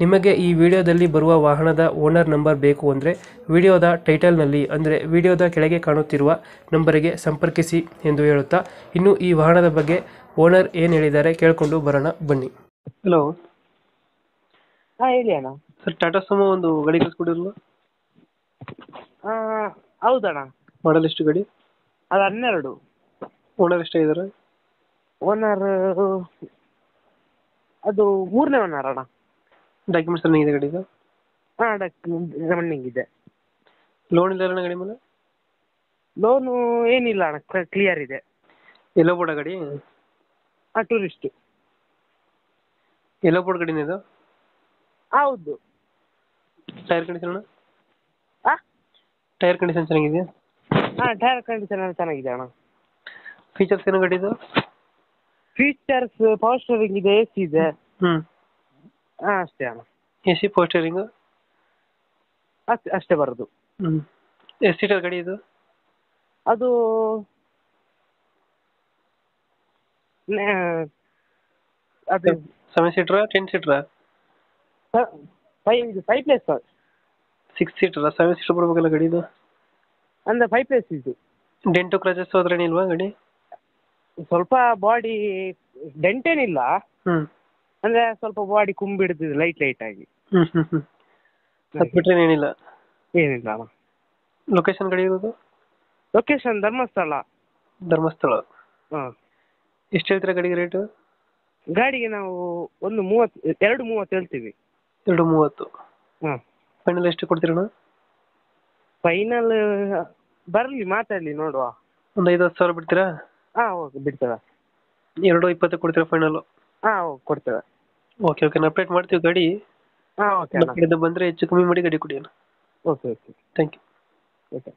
ನಿಮಗೆ ಈ ವಿಡಿಯೋದಲ್ಲಿ ಬರುವ ವಾಹನದ ಓನರ್ ನಂಬರ್ ಬೇಕು ಅಂದರೆ ವಿಡಿಯೋದ ಟೈಟಲ್ನಲ್ಲಿ ಅಂದರೆ ವಿಡಿಯೋದ ಕೆಳಗೆ ಕಾಣುತ್ತಿರುವ ನಂಬರಿಗೆ ಸಂಪರ್ಕಿಸಿ ಎಂದು ಹೇಳುತ್ತಾ ಇನ್ನು ಈ ವಾಹನದ ಬಗ್ಗೆ ಓನರ್ ಏನು ಹೇಳಿದ್ದಾರೆ ಕೇಳಿಕೊಂಡು ಬರೋಣ ಬನ್ನಿ. ಹಲೋ. ಹಾಂ ಹೇಳಿ ಅಣ್ಣ. ಸರ್ ಟಾಟಾ ಸುಮೋ ಒಂದು ಗಾಡಿ ಕಳಿಸ್ಕೊಡಿರಲ್ಲ? ಹೌದಣ್ಣ. ಮಾಡಲ್ ಎಷ್ಟು ಗಾಡಿ? ಅದು ಹನ್ನೆರಡು. ಓನರ್ ಎಷ್ಟಾಗಿದ್ದಾರೆ ಓನರ್ ಅದು ಮೂರನೇ ಓನರ್ ಅಣ್ಣ. ಡಾಕ್ಯುಮೆಂಟ್ಸ್ ರನ್ನಿಂಗ್ ಇದೆ ಗಾಡಿದು ಹಾಂ ಡಾಕ್ಯುಮೆಂಟ್ ರನ್ನಿಂಗ್ ಇದೆ ಲೋನ್ ಇಲ್ಲ ಅಣ್ಣ ಗಡಿ ಮೇಲೆ? ಲೋನು ಏನಿಲ್ಲ ಅಣ್ಣ ಕ್ಲಿಯರ್ ಇದೆ. ಎಲ್ಲೋ ಬೋರ್ಡ್ ಗಾಡಿ? ಹಾಂ ಟೂರಿಸ್ಟು ಎಲ್ಲೋ ಬೋರ್ಡ್ ಗಾಡಿನ ಇದು? ಹೌದು. ಟೈರ್ ಕಂಡೀಷನ್ ಅಣ್ಣ? ಹಾಂ ಟೈರ್ ಕಂಡೀಷನ್ ಚೆನ್ನಾಗಿದೆಯಾ? ಹಾಂ ಟೈರ್ ಕಂಡೀಷನ್ ಎಲ್ಲ ಚೆನ್ನಾಗಿದೆ ಅಣ್ಣ. ಫೀಚರ್ಸ್ ಏನೋ ಗಾಡಿದು ಫೀಚರ್ಸ್ ಪವರ್ ಸ್ಟೋರಿಂಗ್ ಇದೆ ಎ ಸಿ ಇದೆ. ಹ್ಞೂ ಹಾಂ ಅಷ್ಟೇ ಅಣ್ಣ. ಎ ಸಿ ಪೋಸ್ಟರಿಂಗ್ ಅಷ್ಟೇ ಅಷ್ಟೇ ಬರೋದು. ಹ್ಞೂ ಎಷ್ಟು ಸೀಟರ್ ಗಾಡಿ ಇದು? ಅದು ನೆ- ಅದು ಸೆವೆನ್ ಸೀಟ್ರಾ ಟೆನ್ ಸೀಟ್ರಾ ಫೈವ್ ಫೈವ್ ಪ್ಲೇಸ್ ಸಿಕ್ಸ್ ಸೀಟರಾ ಸೆವೆನ್ ಸೀಟರ್ ಬರ್ಬೇಕಲ್ಲ ಗಾಡಿ ಇದು? ಅಂದರೆ ಫೈವ್ ಪ್ಲೇಸ್ ಇದು. ಡೆಂಟು ಕ್ರಜಸ್ ಹೋದ್ರೆ ಏನಿಲ್ವಾ ಗಾಡಿ? ಸ್ವಲ್ಪ ಬಾಡಿ ಡೆಂಟ್ ಏನಿಲ್ಲ. ಹ್ಞೂ ಅಂದ್ರೆ ಸ್ವಲ್ಪ ಬಾಡಿ ಕುಂಬಿಡ್ದಿದೆ ಲೈಟ್ ಲೈಟ್ ಆಗಿ. ಹ್ಞೂ ಹ್ಞೂ ಹ್ಞೂ ಅದು ಬಿಟ್ರೆ ಏನಿಲ್ಲ? ಏನಿಲ್ಲ ಅಣ್ಣ ಲೊಕೇಶನ್ ಗಾಡಿ ಇರೋದು? ಲೊಕೇಶನ್ ಧರ್ಮಸ್ಥಳ. ಧರ್ಮಸ್ಥಳ? ಹಾಂ. ಎಷ್ಟು ಹೇಳ್ತೀರಾ ಗಾಡಿಗೆ ರೇಟು ಗಾಡಿಗೆ ನಾವು ಒಂದು ಮೂವತ್ತು ಎರಡು ಮೂವತ್ತು ಹೇಳ್ತೀವಿ. ಎರಡು ಮೂವತ್ತು. ಹಾಂ. ಫೈನಲ್ ಎಷ್ಟು ಕೊಡ್ತೀರಣ್ಣ? ಫೈನಲ್ ಬರಲಿ ಮಾತಾಡಲಿ ನೋಡುವ. ಒಂದು ಐದು ಹತ್ತು ಸಾವಿರ ಬಿಡ್ತೀರಾ? ಹಾಂ ಓಕೆ ಬಿಡ್ತೇವೆ. ಎರಡು ಇಪ್ಪತ್ತು ಕೊಡ್ತೀರಾ ಫೈನಲು ಹಾಂ ಕೊಡ್ತೇವೆ. ಓಕೆ ಓಕೆ ನಾವು ಅಪ್ಡೇಟ್ ಮಾಡ್ತೀವಿ ಗಾಡಿ. ಹಾಂ ಓಕೆ ನಮ್ಮ ಬಂದ್ರೆ ಕಡೆಯಿಂದ ಬಂದರೆ ಹೆಚ್ಚು ಕಮ್ಮಿ ಮಾಡಿ ಗಾಡಿ ಕೊಡಿ ಅಣ್ಣ. Okay okay thank you okay